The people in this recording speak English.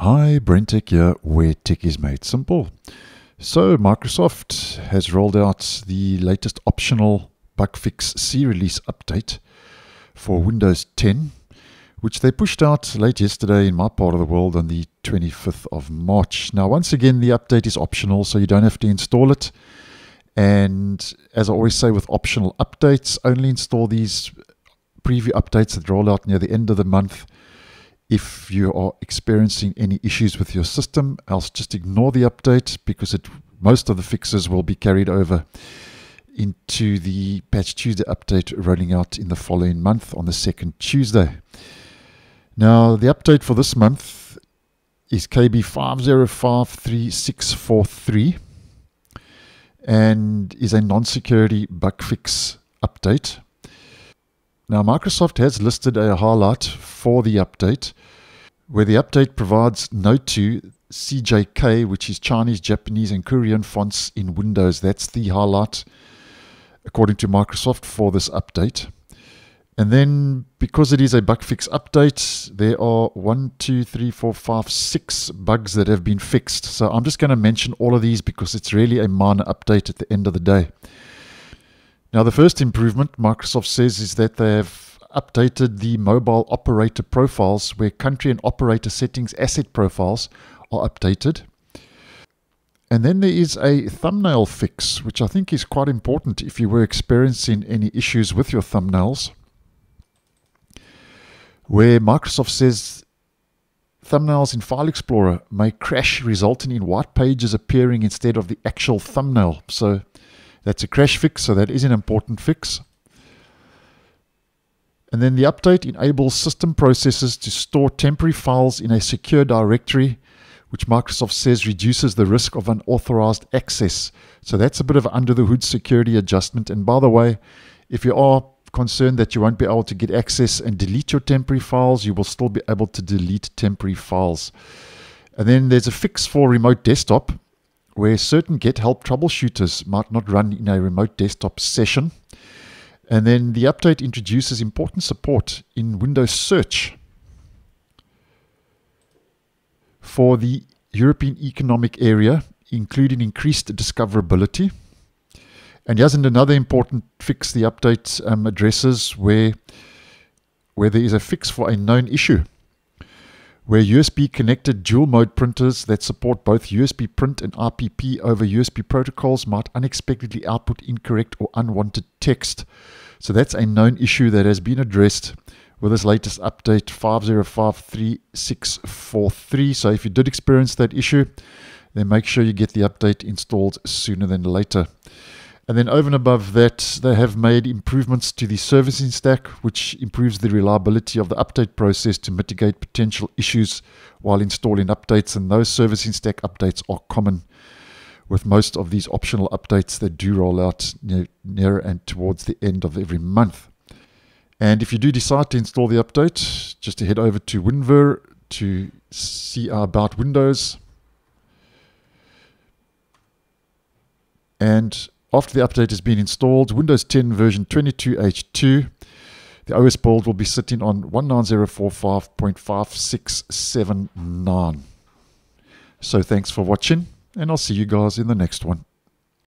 Hi, BrenTech here, where tech is made simple. So, Microsoft has rolled out the latest optional bug fix C release update for Windows 10, which they pushed out late yesterday in my part of the world on the 25th of March. Now, once again, the update is optional, so you don't have to install it. And as I always say with optional updates, only install these preview updates that roll out near the end of the month if you are experiencing any issues with your system, else just ignore the update because it most of the fixes will be carried over into the Patch Tuesday update rolling out in the following month on the second Tuesday. Now, the update for this month is KB 5053643 and is a non security bug fix update. Now, Microsoft has listed a highlight for the update where the update provides Noto CJK, which is Chinese, Japanese, and Korean fonts in Windows. That's the highlight, according to Microsoft, for this update. And then, because it is a bug fix update, there are one, two, three, four, five, six bugs that have been fixed. So I'm just going to mention all of these because it's really a minor update at the end of the day. Now, the first improvement Microsoft says is that they have updated the mobile operator profiles where country and operator settings asset profiles are updated. And then there is a thumbnail fix, which I think is quite important if you were experiencing any issues with your thumbnails, where Microsoft says thumbnails in File Explorer may crash, resulting in white pages appearing instead of the actual thumbnail. So that's a crash fix, so that is an important fix. And then the update enables system processes to store temporary files in a secure directory, which Microsoft says reduces the risk of unauthorized access. So that's a bit of under the hood security adjustment. And by the way, if you are concerned that you won't be able to get access and delete your temporary files, you will still be able to delete temporary files. And then there's a fix for remote desktop where certain Get Help troubleshooters might not run in a remote desktop session. And then the update introduces important support in Windows Search for the European Economic Area, including increased discoverability. And here's another important fix the update um, addresses where, where there is a fix for a known issue where USB connected dual mode printers that support both USB print and IPP over USB protocols might unexpectedly output incorrect or unwanted text. So that's a known issue that has been addressed with this latest update 5053643. So if you did experience that issue, then make sure you get the update installed sooner than later. And then over and above that, they have made improvements to the servicing stack, which improves the reliability of the update process to mitigate potential issues while installing updates. And those servicing stack updates are common with most of these optional updates that do roll out near, near and towards the end of every month. And if you do decide to install the update, just to head over to WinVer to see About Windows. And after the update has been installed, Windows 10 version 22H2, the OS build will be sitting on 19045.5679. So thanks for watching, and I'll see you guys in the next one.